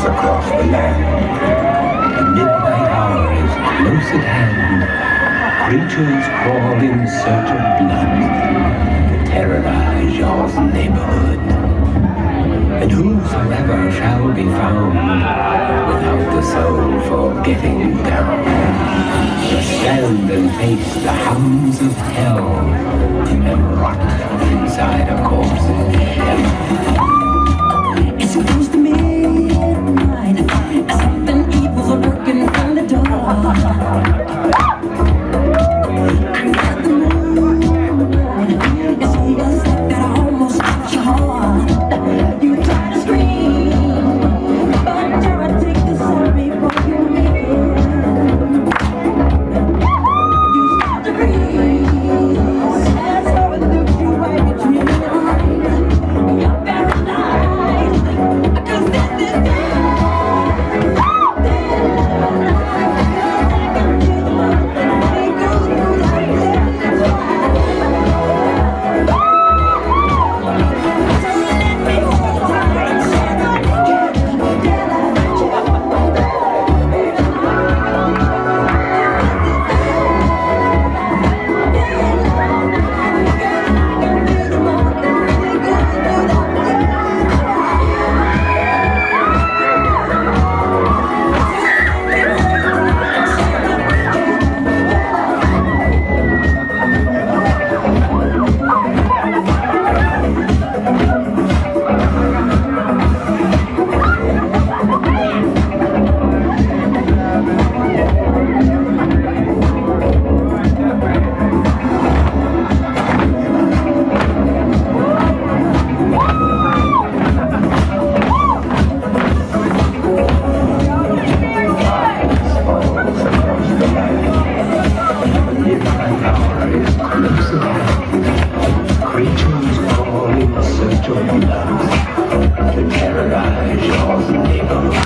across the land. The midnight hour is close at hand. Creatures crawl in search of blood to terrorize your neighborhood. And whosoever shall be found without the soul for getting down shall stand and face the hounds of hell and rot inside of 아.